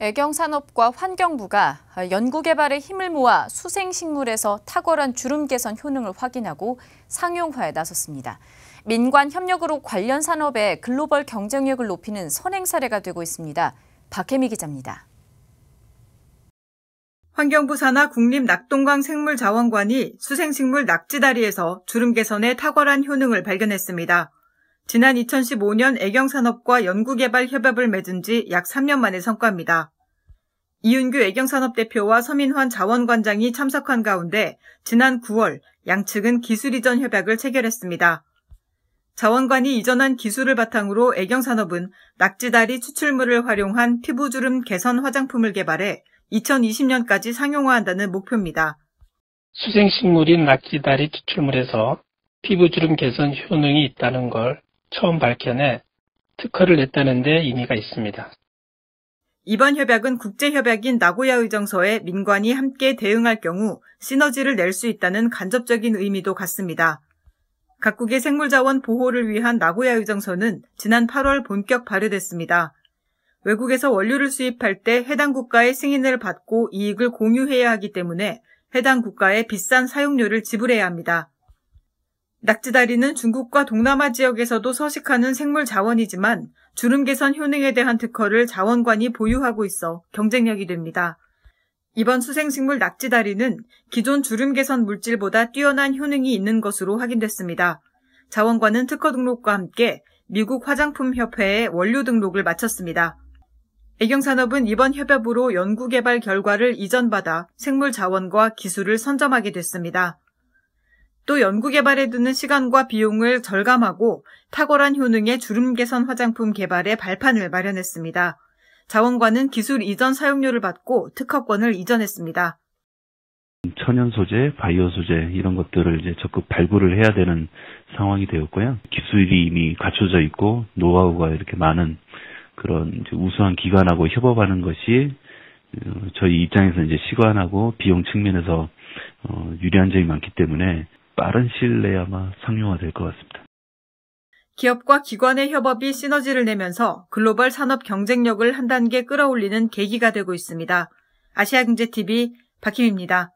애경산업과 환경부가 연구개발에 힘을 모아 수생식물에서 탁월한 주름 개선 효능을 확인하고 상용화에 나섰습니다. 민관 협력으로 관련 산업의 글로벌 경쟁력을 높이는 선행 사례가 되고 있습니다. 박혜미 기자입니다. 환경부 산하 국립낙동강 생물자원관이 수생식물 낙지다리에서 주름 개선에 탁월한 효능을 발견했습니다. 지난 2015년 애경산업과 연구개발 협약을 맺은 지 약 3년 만의 성과입니다. 이윤규 애경산업 대표와 서민환 자원관장이 참석한 가운데 지난 9월 양측은 기술 이전 협약을 체결했습니다. 자원관이 이전한 기술을 바탕으로 애경산업은 낙지다리 추출물을 활용한 피부주름 개선 화장품을 개발해 2020년까지 상용화한다는 목표입니다. 수생식물인 낙지다리 추출물에서 피부주름 개선 효능이 있다는 걸 처음 밝혀내 특허를 냈다는 데 의미가 있습니다. 이번 협약은 국제협약인 나고야 의정서에 민관이 함께 대응할 경우 시너지를 낼 수 있다는 간접적인 의미도 같습니다. 각국의 생물자원 보호를 위한 나고야 의정서는 지난 8월 본격 발효됐습니다. 외국에서 원료를 수입할 때 해당 국가의 승인을 받고 이익을 공유해야 하기 때문에 해당 국가에 비싼 사용료를 지불해야 합니다. 낙지다리는 중국과 동남아 지역에서도 서식하는 생물 자원이지만 주름 개선 효능에 대한 특허를 자원관이 보유하고 있어 경쟁력이 됩니다. 이번 수생식물 낙지다리는 기존 주름 개선 물질보다 뛰어난 효능이 있는 것으로 확인됐습니다. 자원관은 특허 등록과 함께 미국 화장품 협회에 원료 등록을 마쳤습니다. 애경산업은 이번 협약으로 연구개발 결과를 이전받아 생물 자원과 기술을 선점하게 됐습니다. 또 연구개발에 드는 시간과 비용을 절감하고 탁월한 효능의 주름 개선 화장품 개발에 발판을 마련했습니다. 자원관은 기술 이전 사용료를 받고 특허권을 이전했습니다. 천연 소재, 바이오 소재 이런 것들을 이제 적극 발굴을 해야 되는 상황이 되었고요. 기술이 이미 갖춰져 있고 노하우가 이렇게 많은 그런 우수한 기관하고 협업하는 것이 어, 저희 입장에서 이제 시간하고 비용 측면에서 어, 유리한 점이 많기 때문에 빠른 시일 내에 아마 상용화될 것 같습니다. 기업과 기관의 협업이 시너지를 내면서 글로벌 산업 경쟁력을 한 단계 끌어올리는 계기가 되고 있습니다. 아시아경제TV 박힘입니다.